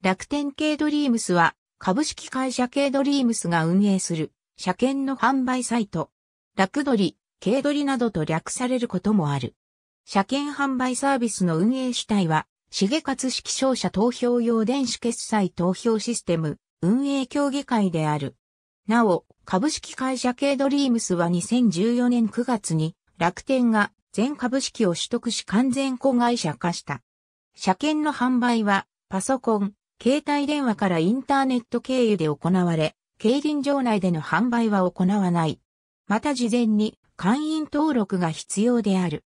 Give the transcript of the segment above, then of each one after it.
楽天系ドリームスは株式会社系ドリームスが運営する車検の販売サイト。楽取、軽取などと略されることもある。車検販売サービスの運営主体は、重勝式商社投票用電子決済投票システム運営協議会である。なお、株式会社系ドリームスは2014年9月に楽天が全株式を取得し完全子会社化した。車検の販売はパソコン、携帯電話からインターネット経由で行われ、競輪場内での販売は行わない。また事前に会員登録が必要である。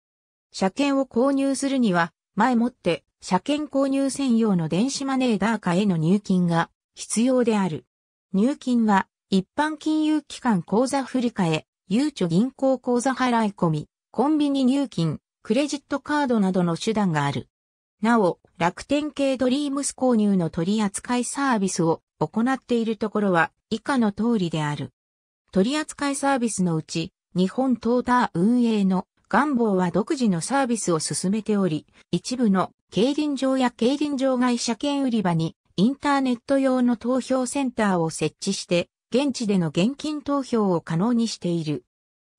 車検を購入するには、前もって車検購入専用の電子マネーダーカへの入金が必要である。入金は一般金融機関口座振替、ゆうちょ銀行口座払い込み、コンビニ入金、クレジットカードなどの手段がある。なお、楽天系ドリームス購入の取扱いサービスを行っているところは以下の通りである。取扱いサービスのうち、日本トーター運営の願望は独自のサービスを進めており、一部の競輪場や競輪場外車検売り場にインターネット用の投票センターを設置して現地での現金投票を可能にしている。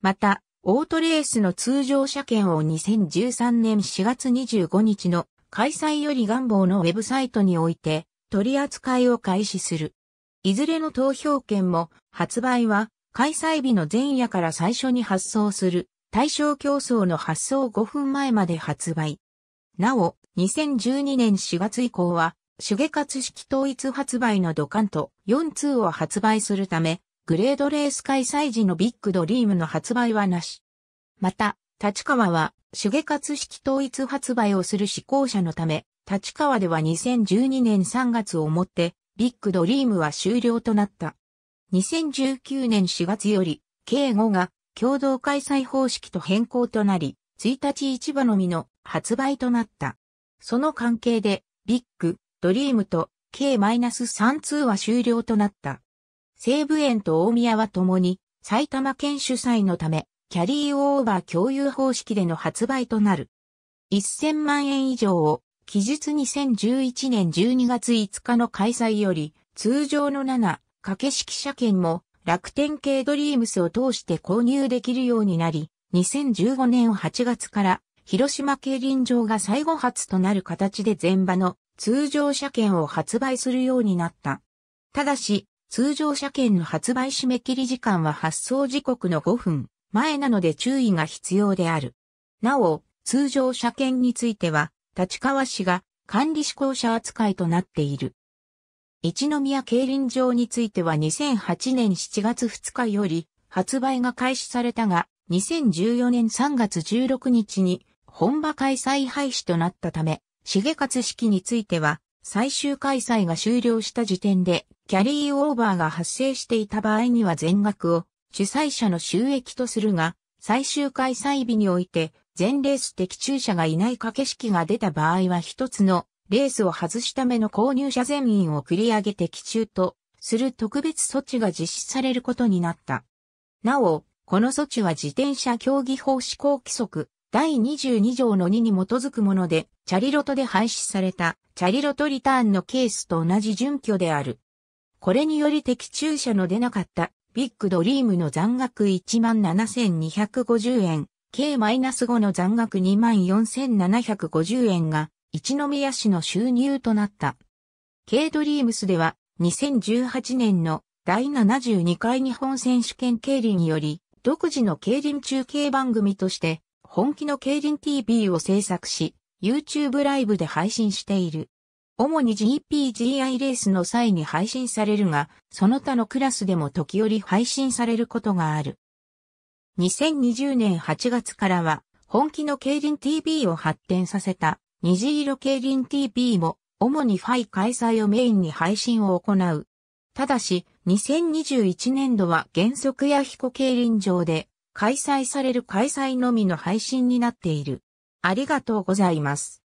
また、オートレースの通常車検を2013年4月25日の開催より願望のウェブサイトにおいて取り扱いを開始する。いずれの投票券も発売は開催日の前夜から最初に発送する対象競争の発送5分前まで発売。なお、2012年4月以降は手芸活式統一発売のドカント4通を発売するため、グレードレース開催時のビッグドリームの発売はなし。また、立川は手芸活式統一発売をする試行者のため、立川では2012年3月をもってビッグドリームは終了となった。2019年4月より、計5が共同開催方式と変更となり、1日市場のみの発売となった。その関係で、ビッグ、ドリームと K-3 通は終了となった。西武園と大宮は共に埼玉県主催のため、キャリーオーバー共有方式での発売となる。1000万円以上を、期日2011年12月5日の開催より、通常の7、掛け式車券も楽天系ドリームスを通して購入できるようになり、2015年8月から広島競輪場が最後発となる形で全場の通常車検を発売するようになった。ただし、通常車検の発売締め切り時間は発送時刻の5分前なので注意が必要である。なお、通常車検については、立川市が管理施行者扱いとなっている。一宮競輪場については2008年7月2日より発売が開始されたが、2014年3月16日に本場開催廃止となったため、重勝式については、最終開催が終了した時点で、キャリーオーバーが発生していた場合には全額を主催者の収益とするが、最終開催日において、全レース的中者がいない掛け式が出た場合は一つのレースを外すための購入者全員を繰り上げ的中とする特別措置が実施されることになった。なお、この措置は自転車競技法施行規則第22条の2に基づくもので、チャリロトで廃止された、チャリロトリターンのケースと同じ準拠である。これにより的中者の出なかったビッグドリームの残額17,250円、K-5 の残額24,750円が一宮市の収入となった。K ドリームスでは2018年の第72回日本選手権競輪より独自の競輪中継番組として本気の競輪 TV を制作し、YouTube ライブで配信している。主に GPGI レースの際に配信されるが、その他のクラスでも時折配信されることがある。2020年8月からは、本気の競輪 TV を発展させた、虹色競輪 TV も、主にファイ開催をメインに配信を行う。ただし、2021年度は原則や彦競輪場で、開催される開催のみの配信になっている。ありがとうございます。